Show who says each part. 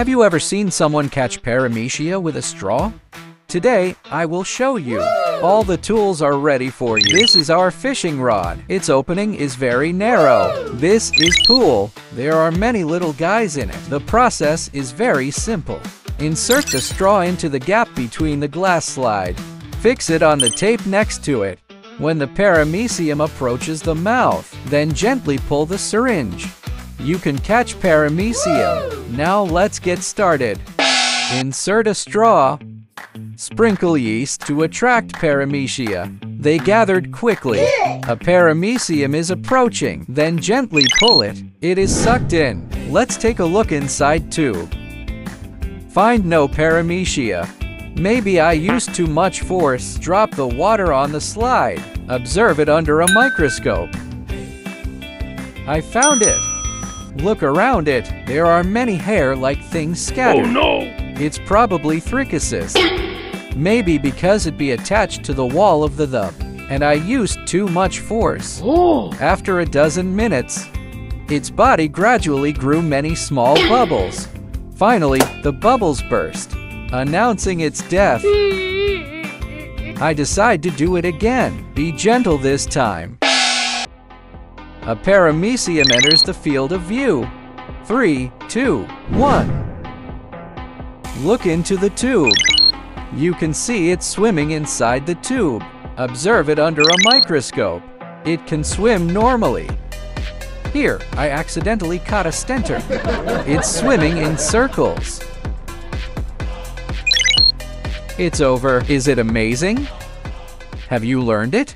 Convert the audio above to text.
Speaker 1: Have you ever seen someone catch paramecia with a straw? Today, I will show you. All the tools are ready for you. This is our fishing rod. Its opening is very narrow. This is pool. There are many little guys in it. The process is very simple. Insert the straw into the gap between the glass slide. Fix it on the tape next to it. When the paramecium approaches the mouth, then gently pull the syringe. You can catch paramecium. Now let's get started. Insert a straw. Sprinkle yeast to attract paramecia. They gathered quickly. A paramecium is approaching. Then gently pull it. It is sucked in. Let's take a look inside tube. Find no paramecia. Maybe I used too much force. Drop the water on the slide. Observe it under a microscope. I found it. Look around it. There are many hair-like things scattered.
Speaker 2: Oh no!
Speaker 1: It's probably trichocysts. Maybe because it be attached to the wall of the tub, and I used too much force.
Speaker 2: Oh!
Speaker 1: After a dozen minutes, its body gradually grew many small bubbles. Finally, the bubbles burst, announcing its death. I decide to do it again. Be gentle this time. A paramecium enters the field of view. Three, two, one. Look into the tube. You can see it swimming inside the tube. Observe it under a microscope. It can swim normally. Here, I accidentally caught a stentor. It's swimming in circles. It's over. Is it amazing? Have you learned it?